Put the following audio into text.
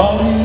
Oh.